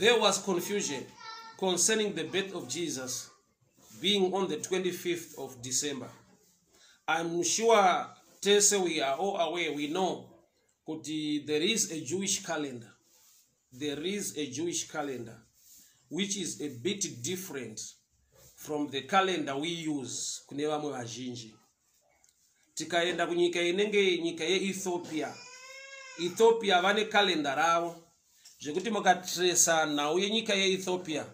there was confusion concerning the birth of jesus being on the 25th of december. I'm sure tese we are all aware we know kuti there is a jewish calendar. There is a jewish calendar which is a bit different from the calendar we use kune vamwe vazhinji. Tikaenda kunyika inenge nyika yeethiopia. Ethiopia vane kalenda ravo zvekuti mukatresa nhau yenyika yeethiopia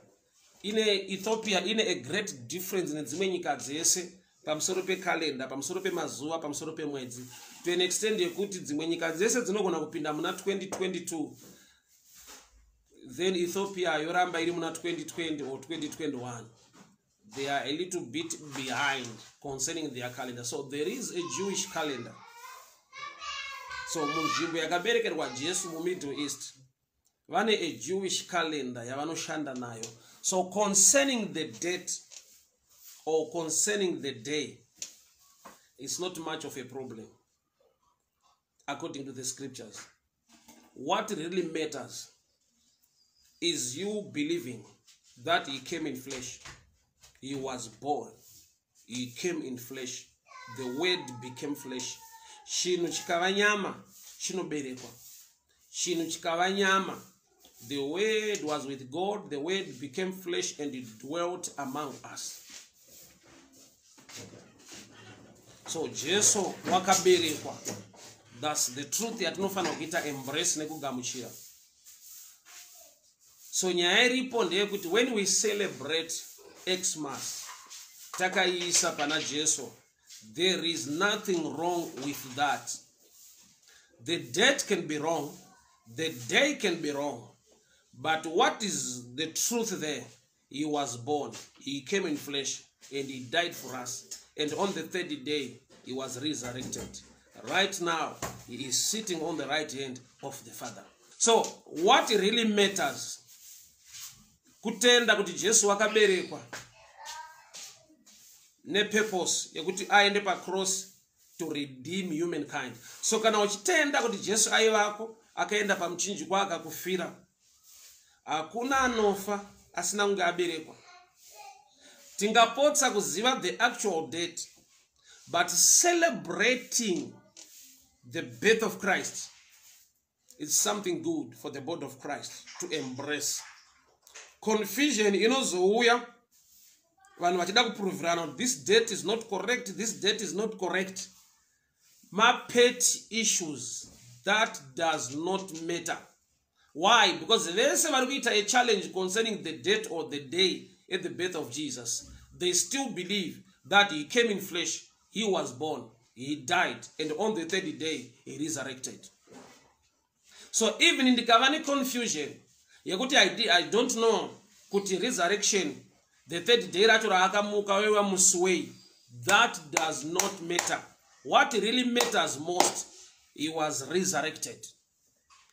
ine ethiopia ine a great difference nedzimwe nyika dzese pamusoro pekalenda pamusoro pemazuva pamusoro pemwedzi. To an extent yekuti dzimwe nyika dzese dzinogona kupinda muna 2022 then ethiopia yoramba iri muna 2020 or 2021 they are a little bit behind concerning their calendar. So there is a jewish calendar. So munzvimbo yakaberekerwa jesu mumiddle east vane a jewish calendar yavanoshanda nayo. So concerning the date or concerning the day it's not much of a problem according to the scriptures. What really matters is you believing that he came in flesh. He was born. He came in flesh. The word became flesh. Chinhu chikava nyama chinoberekwa. Chinhu chikava nyama the word was with god the word became flesh and it dwelt among us. So jesu wakaberekwa thats the truth yatinofanira kuita embrace nekugamuchira. So nyaya iripo ndeyekuti when we celebrate xmas takaiisa pana jesu there is nothing wrong with that. The date can be wrong the day can be wrong but what is the truth there? He was born he came in flesh and he died for us. And on the third day he was resurrected. Right now he is sitting on the right hand of the father. So what really matters? Kutenda kuti jesu wakaberekwa nepurpose yekuti aende pacross to redeem humankind. So kana uchitenda kuti jesu aivako akaenda pamuchinjikwa akakufira hakuna anofa asina kunge aberekwa. Tingapotsa kuziva the actual date but celebrating the birth of christ is something good for the body of christ to embrace. Confusion inozouya vanhu vachida kuprovherana kuti this date is not correct this date is not correct. Mapet issues that does not matter why? Because vese vari kuita a challenge concerning the date or the day at the birth of jesus they still believe that he came in flesh he was born he died and on the third day he resurrected. So even ndikava neconfusion yekuti I, i don't know kuti resurrection the third day racho raakamuka wewa musi wei that does not matter. What really matters most he was resurrected.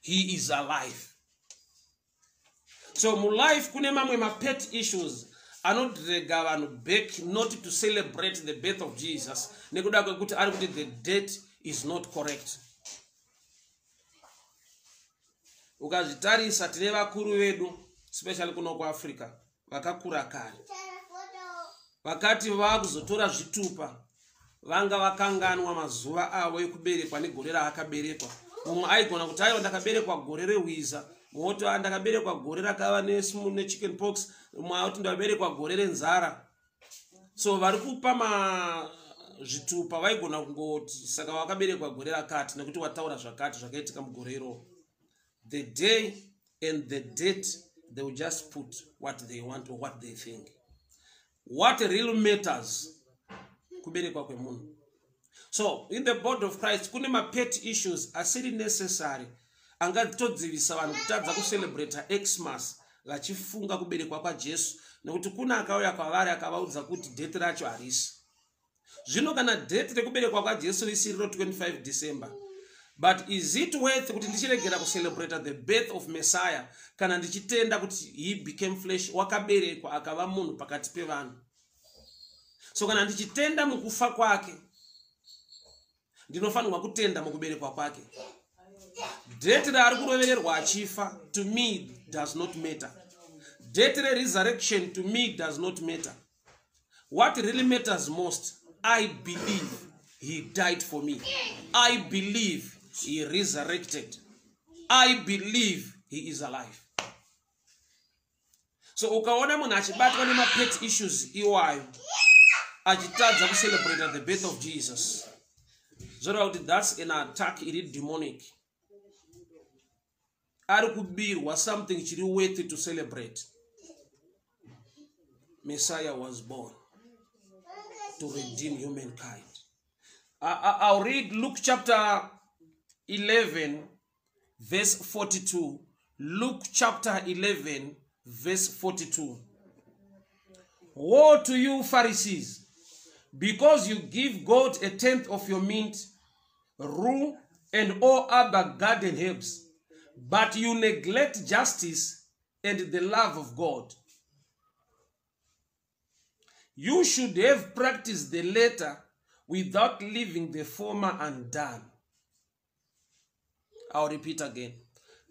He is alive so mulife kune mamwe mapet issues anodirega vanhu back not to celebrate the birth of jesus nekuda kwekuti ari kuti the date is not correct. Ukazvitarisa tine vakuru vedu especially kuno kuafrica vakakura kare. Vakati vakuzotora zvitupa vanga vakanganwa mazuva avo ekuberekwa negore raakaberekwa. Mumwe aigona kuti aiwa ndakaberekwa gore rehwiza moti ndakaberekwa gore rakava nechicken pox mumwe auti ndaberekwa gore renzara. So vari kupa zvitupa vaigona kungoti saka wakaberekwa gore rakati nekuti wataura zvakati zvakaitika mugore iroro. The day and the date they will just put what they want or what they think. What real matters kuberekwa kwemunhu. So in the body of christ kune mapet issues asiri necessary angatodzivisa vanhu kutadza kucelebrata xmas vachifunga kuberekwa kwajesu. Nekuti kuna akauya kwavari akavaudza kuti dheti racho harisi. Zvino kana dheti rekuberekwa kwajesu risiriro 25 december but is it worth kuti ndichiregera kucelebrata the birth of messiah kana ndichitenda kuti he became flesh wakaberekwa akava munhu pakati pevanhu? So kana ndichitenda mukufa kwake ndinofanirwa kutenda mukuberekwa kwake dheti raari to me does not matter. Death resurrection to me does not matter. What really matters most i believe he died for me. I believe he resurrected. I believe he is alive. So ukaona munhu achibatwa nemapet issues iwayo achitadza kucelebrata the birth of jesus. Zvoreva thats an attack iri demonic ari kubirwa something chiri waited to celebrate. Messiah was born to redeem humankind. I'll read luke chapter 11 verse 42 luke chapter 11 verse 42 woe to you pharisees because you give god a tenth of your mint rue and all other garden herbs but you neglect justice and the love of god. You should have practiced the latter without leaving the former undone. I'll repeat again.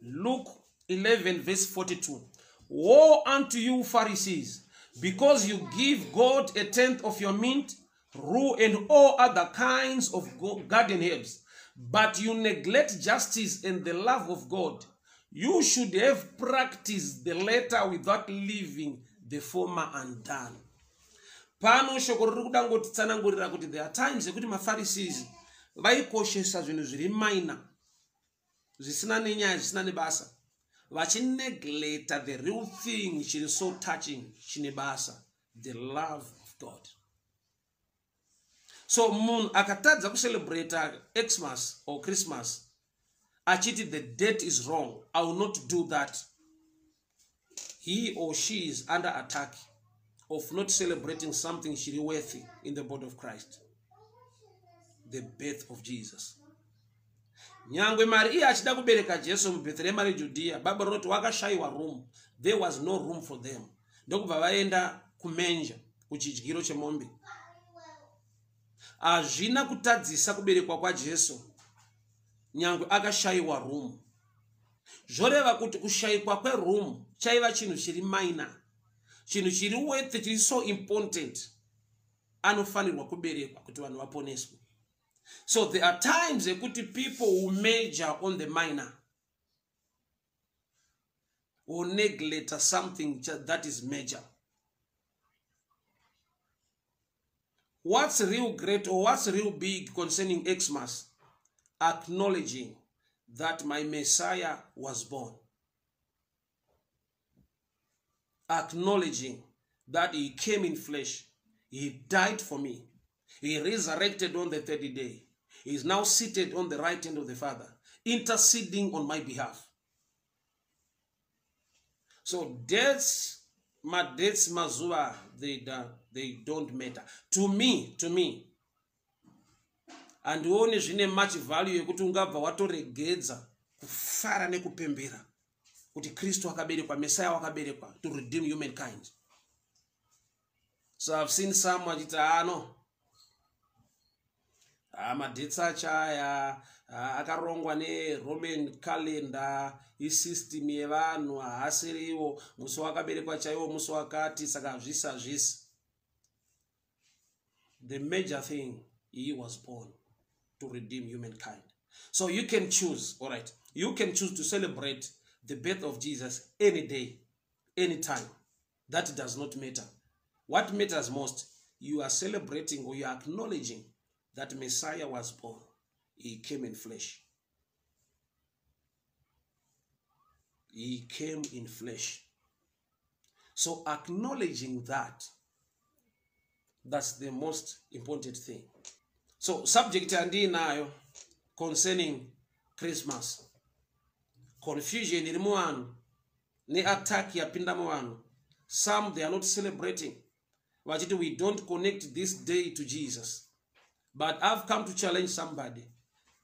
Luke 11 verse 42 woe unto you pharisees because you give god a tenth of your mint rue and all other kinds of garden herbs but you neglect justice and the love of god. You should have practiced the latter without leaving the former undone. Pano shoko riri kuda ngotitsanangurira kuti there are times ekuti mafarisizi vaikoshesa zvinhu zviri maina zvisina nenyaya zvisina nebasa. Vachinegleta the real thing chiri so touching chine basa the love of god so munhu akatadza kucelebrata xmas or christmas achiti the date is wrong. I will not do that. He or she is under attack of not celebrating something chiri worthy in the body of christ. The birth of jesus. Nyangwe mari iye achida kubereka jesu mubhetherema rejudhiya bhaibheri rinoti wakashayiwa room. There was no room for them. Ndokubva vaenda kumenja kuchidyiro chemombe hazvina kutadzisa kuberekwa kwajesu. Nyangwe akashayiwa room zvoreva kuti kushayikwa kweroom chaiva chinhu chiri maina chinhu chiri worth chiri so important. Anofanirwa kuberekwa kuti vanhu vaponeswe. So there are times ekuti people who major on the minor or neglect something that is major what's real great or what's real big concerning xmas? Acknowledging that my messiah was born. Acknowledging that he came in flesh. He died for me. He resurrected on the third day. He is now seated on the right hand of the father interceding on my behalf. So deaths madeaths mazuva they, they don't matter. To me to me handioni zvine much value yekuti ungabva watoregedza kufara nekupembera kuti kristu akaberekwa mesaya wakaberekwa to redeem humankind. So i've seen some achiti ano madhets achaya akarongwa neroman calendar isystem yevanhu haasiriwo musi wakaberekwa chaiwo musi wakati saka hazvisi hazvisi. The major thing he was born to redeem humankind. So you can choose all right you can choose to celebrate the birth of jesus any day any time. That does not matter. What matters most you are celebrating or you are acknowledging that messiah was born he came in flesh. He came in flesh. So acknowledging that that's the most important thing. So subject and yandiinayo concerning christmas. Confusion iri attack ya yapinda muvanhu some they are not celebrating. Vachiti we don't connect this day to jesus but i've come to challenge somebody.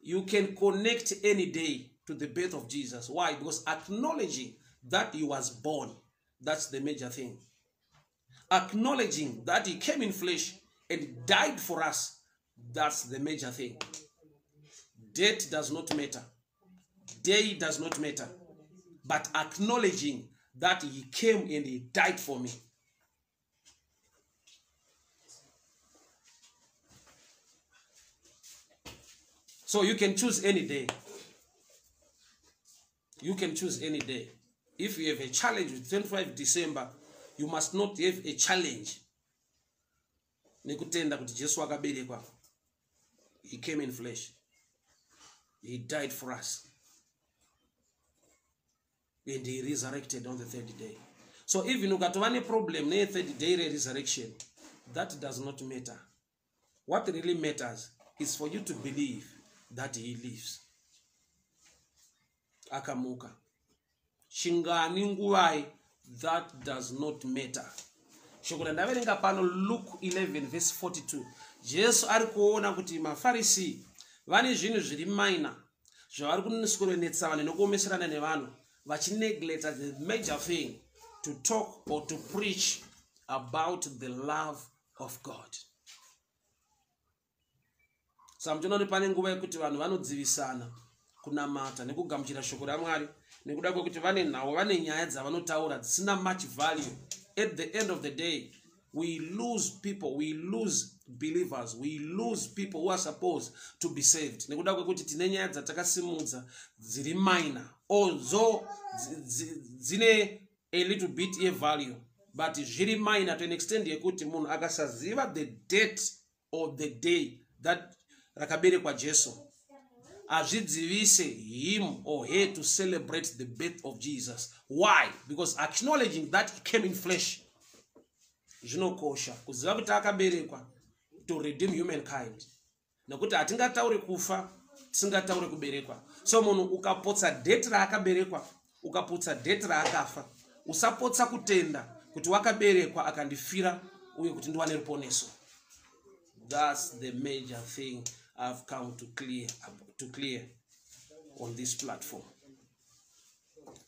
You can connect any day to the birth of jesus. Why? Because acknowledging that he was born that's the major thing. Acknowledging that he came in flesh and died for us that's the major thing. Date does not matter. Day does not matter. But acknowledging that he came and he died for me so you can choose any day. You can choose any day. If you have a challenge with 25 december you must not have a challenge. Nekutenda kuti he came in flesh. He died for us. And he resurrected on the third day. So even ukatova neproblem neye-third day re-resurrection that does not matter. What really matters is for you to believe that he lives. Akamuka. Chingani nguvai that does not matter. Shoko randaverenga pano luke 11 verse 42 jesu ari kuona kuti mafarisi vane zvinhu zviri maina zvavari kunoswero vanhu nekuomeserana nevanhu vachinegleta the major thing to talk or to preach about the love of god saka muchiona kuti pane nguva yekuti vanhu vanodzivisana kunamata nekugamuchira shoko ramwari nekuda kwekuti vane nhau vane nyaya dzavanotaura dzisina much value. At the end of the day we lose people we lose believers we lose people who are supposed to be saved. Nekuda kwekuti tine nyaya dzatakasimudza dziri minor although dzine a little bit yevalue but zviri minor to an extent yekuti munhu akasaziva the date or the day that rakaberekwa jesu. Hazvidzivise him or her to celebrate the birth of jesus. Why? Because acknowledging that he came in flesh. Zvinokosha. Kuziva kuti akaberekwa to redeem humankind. Nekuti hatingatauri kufa tisingatauri kuberekwa. So munhu ukapotsa dheti raakaberekwa ukaputsa dheti raakafa usapotsa kutenda kuti wakaberekwa akandifira uye kuti ndiwane ruponeso. Thats the major thing i've come to clear, to clear on this platform.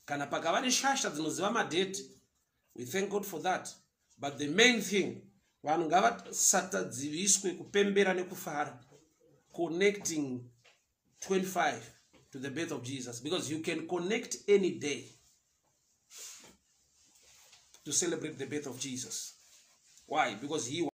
Kana pakava neshasha dzinoziva we thank god for that. But the main thing vanhu ngavasatadziviswe kupembera nekufara connecting 25 to the birth of jesus because you can connect any day to celebrate the birth of jesus. Why? Because he